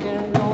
and